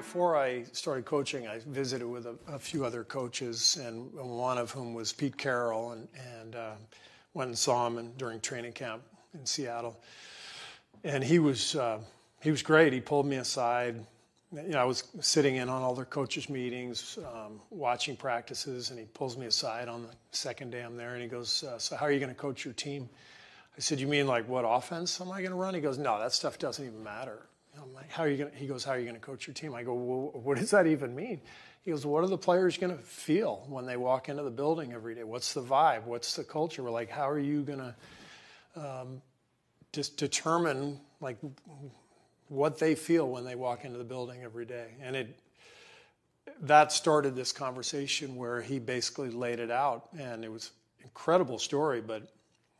before I started coaching, I visited with a, a few other coaches, and one of whom was Pete Carroll, and, and uh, went and saw him in, during training camp in Seattle. And he was uh, he was great. He pulled me aside. You know, I was sitting in on all their coaches' meetings, um, watching practices, and he pulls me aside on the second day I'm there, and he goes, uh, "So how are you going to coach your team?" I said, "You mean like what offense am I going to run?" He goes, "No, that stuff doesn't even matter." I'm like, "How are you going to? He goes, "How are you going to coach your team?" I go, well, "What does that even mean?" He goes, "What are the players going to feel when they walk into the building every day? What's the vibe? What's the culture? We're like, how are you going to um, just determine like what they feel when they walk into the building every day?" And it that started this conversation where he basically laid it out, and it was incredible story, but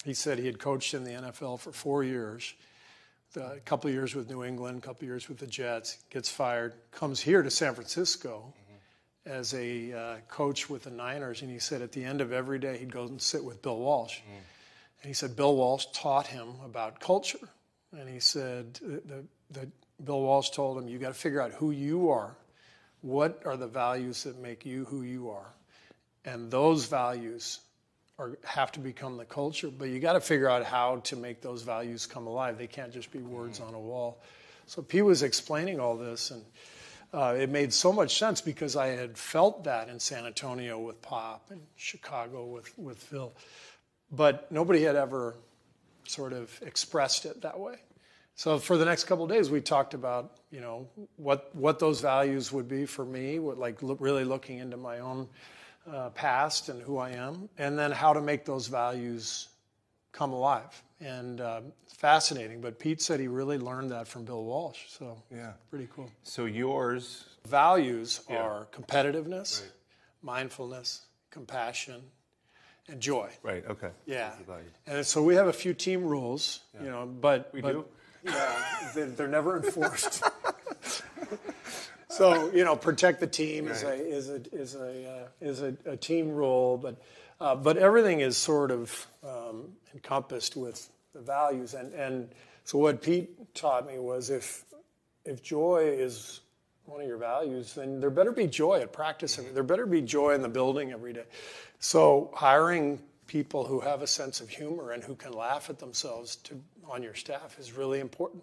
he said he had coached in the NFL for four years, a couple of years with New England, a couple of years with the Jets, gets fired, comes here to San Francisco mm-hmm. as a uh, coach with the Niners, and he said at the end of every day he'd go and sit with Bill Walsh. Mm. And he said Bill Walsh taught him about culture. And he said that Bill Walsh told him, you got to figure out who you are. What are the values that make you who you are? And those values have to become the culture, but you got to figure out how to make those values come alive. They can't just be words mm-hmm. on a wall. So P was explaining all this, and uh, it made so much sense because I had felt that in San Antonio with Pop and Chicago with, with Phil, but nobody had ever sort of expressed it that way. So for the next couple of days, we talked about you know what what those values would be for me, what like really looking into my own uh, past and who I am, and then how to make those values come alive. And uh, fascinating. But Pete said he really learned that from Bill Walsh. So yeah, pretty cool. So yours values yeah. are competitiveness, right. mindfulness, compassion, and joy. Right. Okay. Yeah. And so we have a few team rules, yeah. you know, but we but, do. Yeah, they're, they're never enforced. So you know, protect the team right. is a is a is a uh, is a, a, team role, but uh, but everything is sort of um, encompassed with the values, and and so what Pete taught me was if if joy is one of your values, then there better be joy at practice. Mm-hmm. There better be joy in the building every day. So hiring people who have a sense of humor and who can laugh at themselves to, on your staff is really important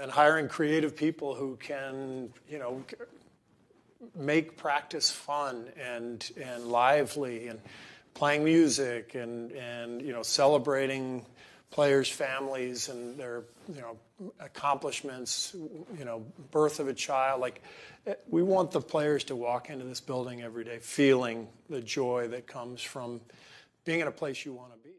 and hiring creative people who can, you know, make practice fun and and lively and playing music and and you know celebrating players' families and their you know accomplishments, you know, birth of a child. Like eh, we want the players to walk into this building every day feeling the joy that comes from being in a place you want to be.